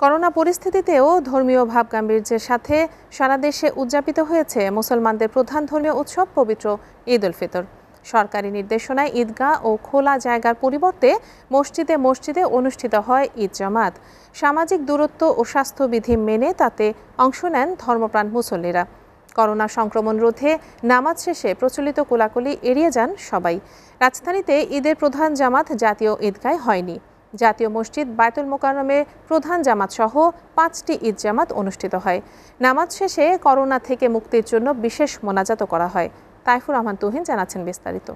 Corona পরিস্থিতিতেও ধর্মীয় ভাব গাম্ভীর্যের সাথে সারা দেশে উদযাপিত হয়েছে মুসলমানদের প্রধান ধর্মীয় উৎসব পবিত্র ঈদ উল ফিতর। সরকারি নির্দেশনায় ঈদগাহ ও খোলা জায়গার পরিবর্তে মসজিদে মসজিদে অনুষ্ঠিত হয় ঈদ জামাত। সামাজিক দূরত্ব ও স্বাস্থ্যবিধি মেনে তাতে অংশ নেন ধর্মপ্রাণ মুসল্লিরা। করোনা সংক্রমণ রোধে নামাজ শেষে প্রচলিত কোলাকুলি এড়িয়ে যান সবাই। রাজধানীতে ঈদের প্রধান জামাত জাতীয় ঈদগায় হয়নি। জাতীয় মসজিদ বায়তুল মোকাররমে প্রধান জামাত সহ পাঁচটি ঈদ জামাত অনুষ্ঠিত হয়। নামাজ শেষে করোনা থেকে মুক্তির জন্য বিশেষ মোনাজাত করা হয়। তাইফুর রহমান তুহিন জানাচ্ছেন বিস্তারিত।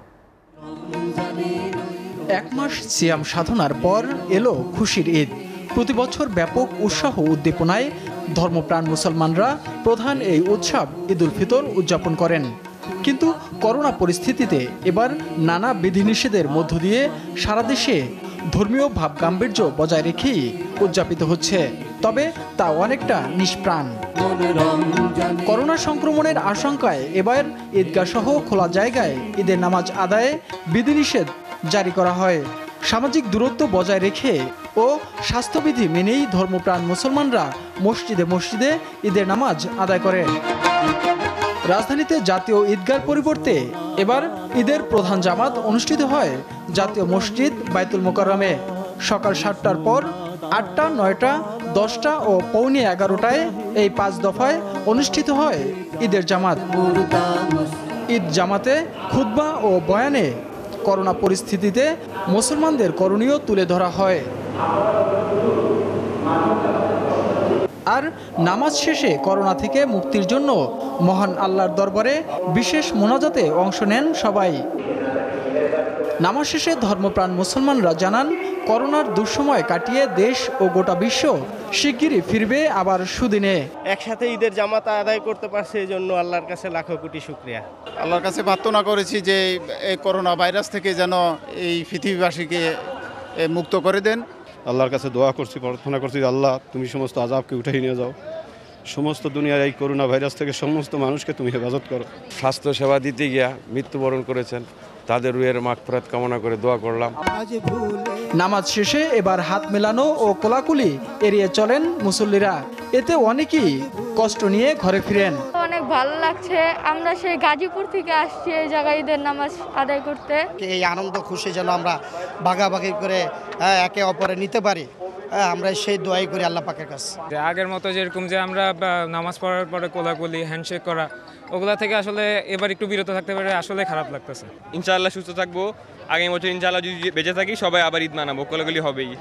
এক মাস সিয়াম সাধনার পর এলো খুশির ঈদ। প্রতি বছর ব্যাপক উৎসাহ উদ্দীপনায় ধর্মপ্রাণ মুসলমানরা প্রধান এই উৎসব ঈদুল ফিতর উদযাপন করেন। কিন্তু করোনা পরিস্থিতিতে এবার নানা বিধিনিষেধের মধ্য দিয়ে সারা দেশে ধর্মীয় ভাব গাম্ভীর্য বজায় রেখেই উদযাপিত হচ্ছে, তবে তা অনেকটা নিষ্প্রাণ। করোনা সংক্রমণের আশঙ্কায় এবার ঈদগাহ সহ খোলা জায়গায় ঈদের নামাজ আদায়ে বিধিনিষেধ জারি করা হয়। সামাজিক দূরত্ব বজায় রেখে ও স্বাস্থ্যবিধি মেনেই ধর্মপ্রাণ মুসলমানরা মসজিদে মসজিদে ঈদের নামাজ আদায় করে। রাজধানীতে জাতীয় ঈদগার পরিবর্তে এবার ঈদের প্রধান জামাত অনুষ্ঠিত হয় জাতীয় মসজিদ বাইতুল মোকাররমে। সকাল সাতটার পর আটটা, নয়টা, দশটা ও পৌনে এগারোটায় এই পাঁচ দফায় অনুষ্ঠিত হয় ঈদের জামাত। ঈদ জামাতে খুতবা ও বয়ানে করোনা পরিস্থিতিতে মুসলমানদের করণীয় তুলে ধরা হয়। আর নামাজ শেষে করোনা থেকে মুক্তির জন্য মহান আল্লাহর দরবারে বিশেষ মোনাজাতে অংশ নেন সবাই। নামাজ শেষে ধর্মপ্রাণ মুসলমানরা জানান করোনার দুঃসময় কাটিয়ে দেশ ও গোটা বিশ্ব শিগগিরই ফিরবে আবার সুদিনে। একসাথে ঈদের জামাত আদায় করতে পারছে এই জন্য আল্লাহর কাছে লাখো কোটি শুক্রিয়া। আল্লাহর কাছে প্রার্থনা করেছি যে এই করোনা ভাইরাস থেকে যেন এই পৃথিবীবাসীকে মুক্ত করে দেন। আল্লাহর কাছে দোয়া করছি প্রার্থনা করছি আল্লাহ তুমি সমস্ত আজাবকে উঠে নিয়ে যাও। সমস্ত দুনিয়ার এই করোনা ভাইরাস থেকে সমস্ত মানুষকে তুমি হেফাজত করো। স্বাস্থ্য সেবা দিতে গিয়া মৃত্যুবরণ করেছেন তাদের রুয়ের মাগফরাত কামনা করে দোয়া করলাম। নামাজ শেষে এবার হাত মেলানো ও কোলাকুলি এড়িয়ে চলেন মুসল্লিরা। এতে অনেকেই কষ্ট নিয়ে ঘরে ফিরেন। ভালো লাগছে। আমরা সেই গাজীপুর থেকে আসছি এই জায়গায় ঈদের নামাজ আদায় করতে। এই আনন্দ খুশি যেন আমরা ভাগাভাগি করে হ্যাঁ, একে অপরে নিতে পারি। হ্যাঁ, আমরা সেই দোয়াই করি আল্লাহ পাকের কাছে। আগের মতো যেরকম যে আমরা নামাজ পড়ার পরে কোলাকুলি হ্যান্ডশেক করা ওগুলা থেকে আসলে এবার একটু বিরত থাকতে পারে আসলে খারাপ লাগতেছে। ইনশাআল্লাহ সুস্থ থাকব। আগামী বছর ইনশাআল্লাহ যদি বেঁচে থাকি সবাই আবার ঈদ মানাবো। কোলাগুলি হবেই।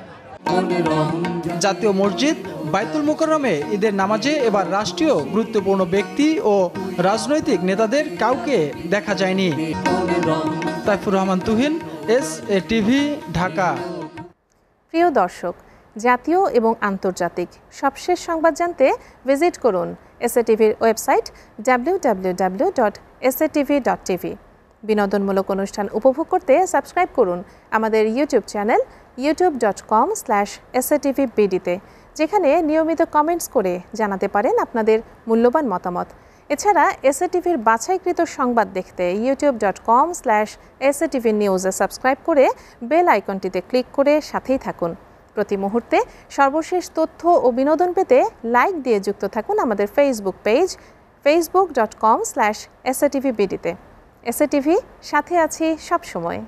জাতীয় মসজিদ বাইতুল মোকাররমে ঈদের নামাজে এবার রাষ্ট্রীয় গুরুত্বপূর্ণ ব্যক্তি ও রাজনৈতিক নেতাদের কাউকে দেখা যায়নি। Taifur Rahman Tuhin, S A TV, Dhaka. প্রিয় দর্শক, জাতীয় এবং আন্তর্জাতিক সবশেষ সংবাদ জানতে ভিজিট করুন এসএটিভির website W W W dot SATV dot TV. বিনোদনমূলক অনুষ্ঠান উপভোগ করতে সাবস্ক্রাইব করুন আমাদের YouTube channel YouTube dot com slash SATV বিডিতে যেখানে নিয়মিত কমেন্টস করে জানাতে পারেন আপনাদের মূল্যবান মতামত। এছাড়া এসএটিভির বাছাইকৃত সংবাদ দেখতে YouTube dot com slash SATV নিউজে সাবস্ক্রাইব করে বেল আইকনটিতে ক্লিক করে সাথেই থাকুন। প্রতি মুহূর্তে সর্বশেষ তথ্য ও বিনোদন পেতে লাইক দিয়ে যুক্ত থাকুন আমাদের Facebook page Facebook dot com slash SATV বিডিতে SATV সাথে আছি সবসময়।